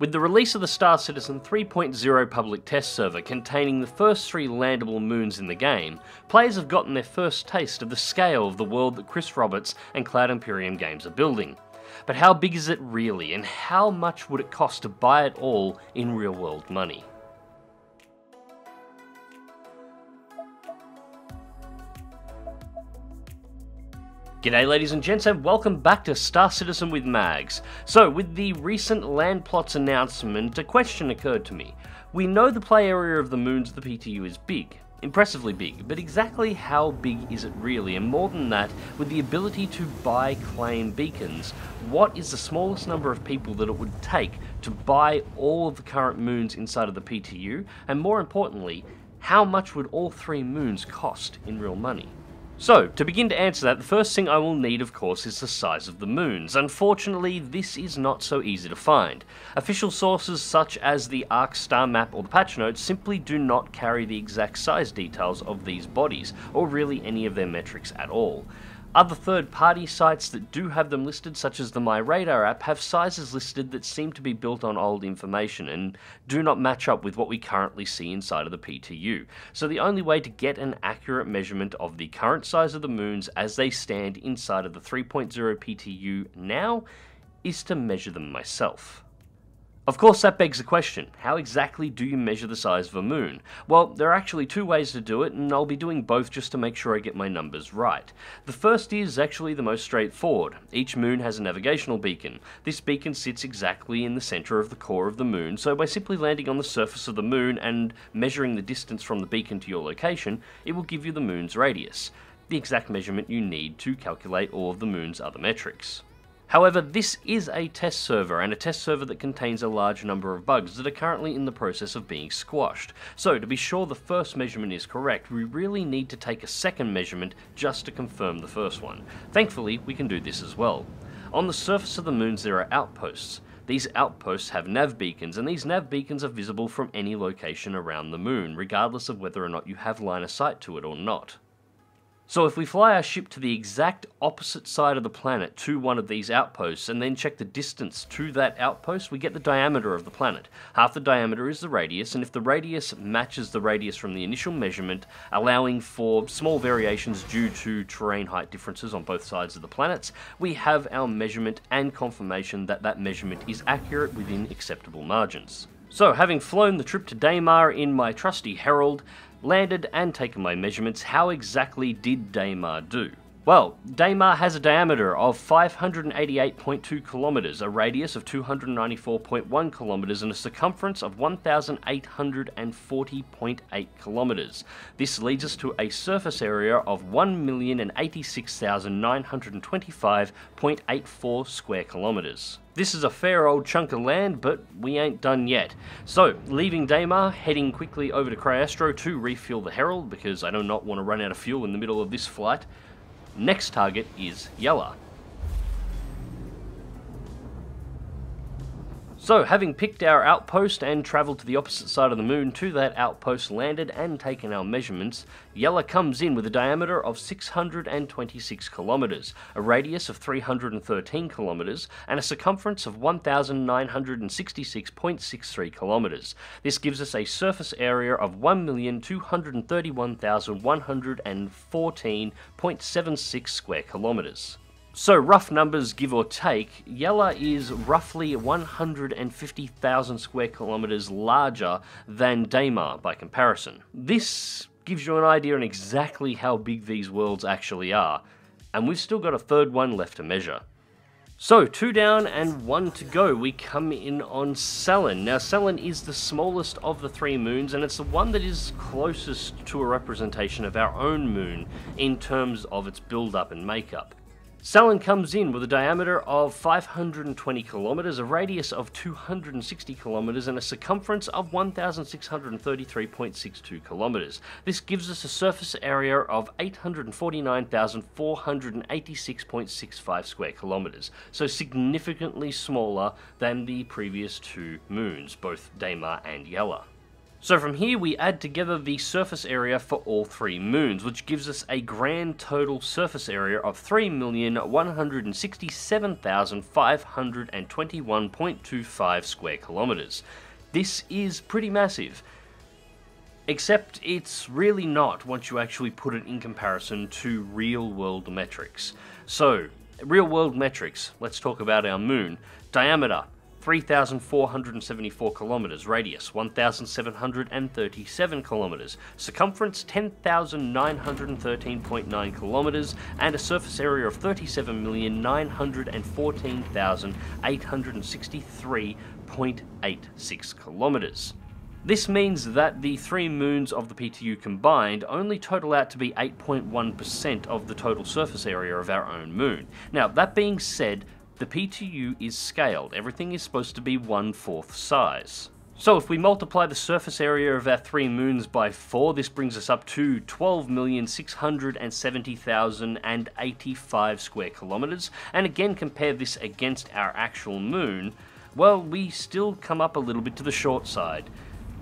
With the release of the Star Citizen 3.0 public test server containing the first three landable moons in the game, players have gotten their first taste of the scale of the world that Chris Roberts and Cloud Imperium Games are building. But how big is it really, and how much would it cost to buy it all in real world money? G'day ladies and gents and welcome back to Star Citizen with Magz. So with the recent land plots announcement, a question occurred to me. We know the play area of the moons of the PTU is big, impressively big, but exactly how big is it really? And more than that, with the ability to buy claim beacons, what is the smallest number of people that it would take to buy all of the current moons inside of the PTU? And more importantly, how much would all three moons cost in real money? So, to begin to answer that, the first thing I will need, of course, is the size of the moons. Unfortunately, this is not so easy to find. Official sources such as the ARK star map or the patch notes simply do not carry the exact size details of these bodies, or really any of their metrics at all. Other third party sites that do have them listed, such as the MyRadar app, have sizes listed that seem to be built on old information and do not match up with what we currently see inside of the PTU. So the only way to get an accurate measurement of the current size of the moons as they stand inside of the 3.0 PTU now is to measure them myself. Of course, that begs the question how exactly do you measure the size of a moon? Well, there are actually two ways to do it, and I'll be doing both just to make sure I get my numbers right. The first is actually the most straightforward. Each moon has a navigational beacon. This beacon sits exactly in the center of the core of the moon, so by simply landing on the surface of the moon and measuring the distance from the beacon to your location, it will give you the moon's radius, the exact measurement you need to calculate all of the moon's other metrics. However, this is a test server, and a test server that contains a large number of bugs that are currently in the process of being squashed. So, to be sure the first measurement is correct, we really need to take a second measurement just to confirm the first one. Thankfully, we can do this as well. On the surface of the moons there are outposts. These outposts have nav beacons, and these nav beacons are visible from any location around the moon, regardless of whether or not you have line of sight to it or not. So if we fly our ship to the exact opposite side of the planet to one of these outposts and then check the distance to that outpost, we get the diameter of the planet. Half the diameter is the radius, and if the radius matches the radius from the initial measurement, allowing for small variations due to terrain height differences on both sides of the planets, we have our measurement and confirmation that that measurement is accurate within acceptable margins. So, having flown the trip to Daymar in my trusty Herald, landed and taken my measurements, how exactly did Daymar do? Well, Daymar has a diameter of 588.2 kilometers, a radius of 294.1 kilometers, and a circumference of 1,840.8 kilometers. This leads us to a surface area of 1,086,925.84 square kilometers. This is a fair old chunk of land, but we ain't done yet. So, leaving Daymar, heading quickly over to Cry-Astro to refuel the Herald, because I do not want to run out of fuel in the middle of this flight. Next target is Yela. So, having picked our outpost and travelled to the opposite side of the moon to that outpost, landed and taken our measurements, Yela comes in with a diameter of 626 kilometres, a radius of 313 kilometres, and a circumference of 1,966.63 kilometres. This gives us a surface area of 1,231,114.76 square kilometres. So, rough numbers, give or take, Yela is roughly 150,000 square kilometres larger than Daymar by comparison. This gives you an idea on exactly how big these worlds actually are, and we've still got a third one left to measure. So, two down and one to go, we come in on Cellin. Now, Cellin is the smallest of the three moons, and it's the one that is closest to a representation of our own moon in terms of its build-up and makeup. Cellin comes in with a diameter of 520 kilometers, a radius of 260 kilometers, and a circumference of 1,633.62 kilometers. This gives us a surface area of 849,486.65 square kilometers, so significantly smaller than the previous two moons, both Daymar and Yela. So from here we add together the surface area for all three moons, which gives us a grand total surface area of 3,167,521.25 square kilometres. This is pretty massive. Except it's really not once you actually put it in comparison to real world metrics. So, real world metrics, let's talk about our moon. Diameter 3,474 kilometers, radius 1,737 kilometers, circumference 10,913.9 kilometers, and a surface area of 37,914,863.86 kilometers. This means that the three moons of the PTU combined only total out to be 8.1% of the total surface area of our own moon. Now, that being said, the PTU is scaled. Everything is supposed to be one-fourth size. So if we multiply the surface area of our three moons by 4, this brings us up to 12,670,085 square kilometers. And again, compare this against our actual moon, well, we still come up a little bit to the short side.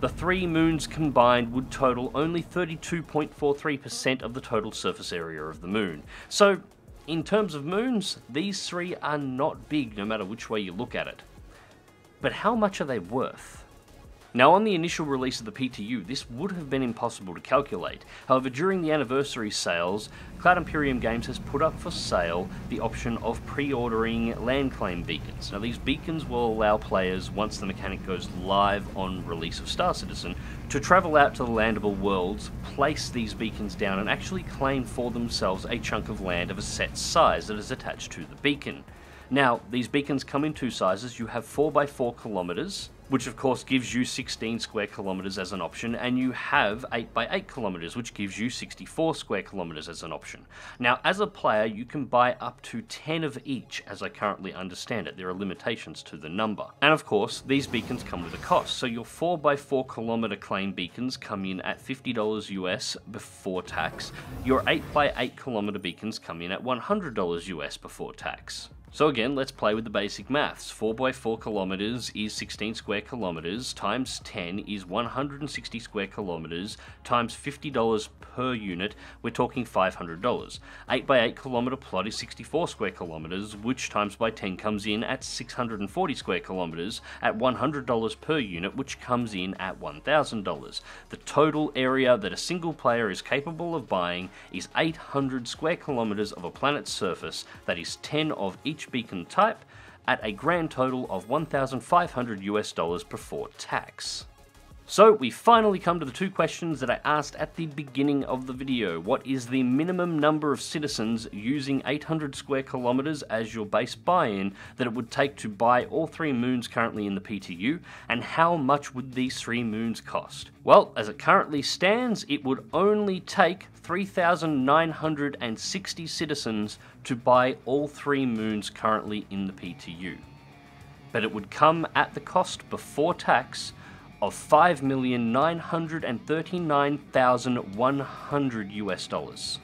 The three moons combined would total only 32.43% of the total surface area of the moon. So in terms of moons, these three are not big no matter which way you look at it. But how much are they worth? Now on the initial release of the PTU, this would have been impossible to calculate. However, during the anniversary sales, Cloud Imperium Games has put up for sale the option of pre-ordering land claim beacons. Now these beacons will allow players, once the mechanic goes live on release of Star Citizen, to travel out to the landable worlds, place these beacons down and actually claim for themselves a chunk of land of a set size that is attached to the beacon. Now, these beacons come in two sizes. You have 4x4 kilometers, which of course gives you 16 square kilometers as an option, and you have 8 by 8 kilometers, which gives you 64 square kilometers as an option. Now, as a player, you can buy up to 10 of each, as I currently understand it. There are limitations to the number. And of course, these beacons come with a cost. So your 4 by 4 kilometer claim beacons come in at $50 US before tax. Your 8 by 8 kilometer beacons come in at $100 US before tax. So again, let's play with the basic maths. 4 by 4 kilometers is 16 square kilometers, times 10 is 160 square kilometers, times $50 per unit, we're talking $500. 8 by 8 kilometer plot is 64 square kilometers, which times by 10 comes in at 640 square kilometers at $100 per unit, which comes in at $1,000. The total area that a single player is capable of buying is 800 square kilometers of a planet's surface, that is 10 of each beacon type at a grand total of 1,500 US dollars before tax. So we finally come to the two questions that I asked at the beginning of the video. What is the minimum number of citizens using 800 square kilometers as your base buy-in that it would take to buy all three moons currently in the PTU, and how much would these three moons cost? Well, as it currently stands, it would only take 3,960 citizens to buy all three moons currently in the PTU. But it would come at the cost before tax of 5,939,100 US dollars.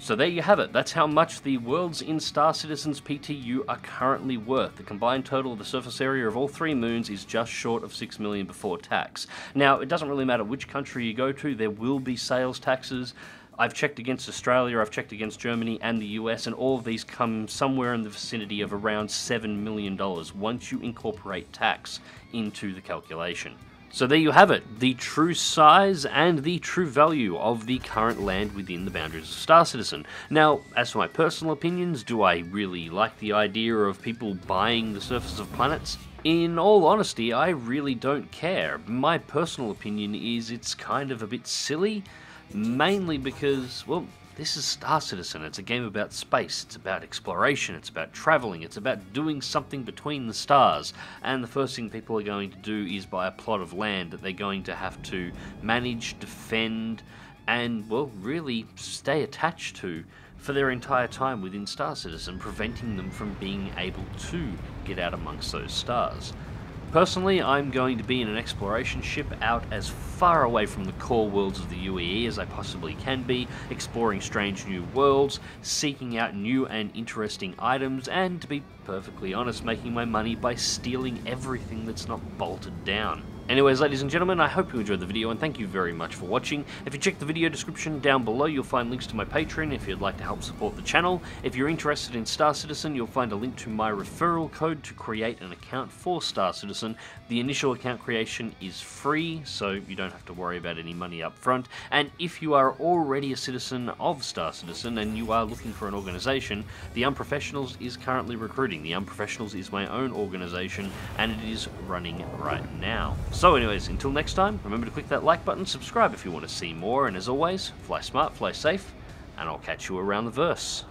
So there you have it, that's how much the worlds in Star Citizen's PTU are currently worth. The combined total of the surface area of all three moons is just short of 6 million before tax. Now, it doesn't really matter which country you go to, there will be sales taxes. I've checked against Australia, I've checked against Germany and the US, and all of these come somewhere in the vicinity of around $7 million once you incorporate tax into the calculation. So there you have it, the true size and the true value of the current land within the boundaries of Star Citizen. Now, as for my personal opinions, do I really like the idea of people buying the surface of planets? In all honesty, I really don't care. My personal opinion is it's kind of a bit silly, mainly because, well, this is Star Citizen. It's a game about space, it's about exploration, it's about traveling, it's about doing something between the stars. And the first thing people are going to do is buy a plot of land that they're going to have to manage, defend, and, well, really stay attached to for their entire time within Star Citizen, preventing them from being able to get out amongst those stars. Personally, I'm going to be in an exploration ship out as far away from the core worlds of the UEE as I possibly can be, exploring strange new worlds, seeking out new and interesting items, and to be perfectly honest, making my money by stealing everything that's not bolted down. Anyways, ladies and gentlemen, I hope you enjoyed the video and thank you very much for watching. If you check the video description down below, you'll find links to my Patreon if you'd like to help support the channel. If you're interested in Star Citizen, you'll find a link to my referral code to create an account for Star Citizen. The initial account creation is free, so you don't have to worry about any money up front. And if you are already a citizen of Star Citizen and you are looking for an organization, the Unprofessionals is currently recruiting. The Unprofessionals is my own organization and it is running right now. So anyways, until next time, remember to click that like button, subscribe if you want to see more, and as always, fly smart, fly safe, and I'll catch you around the verse.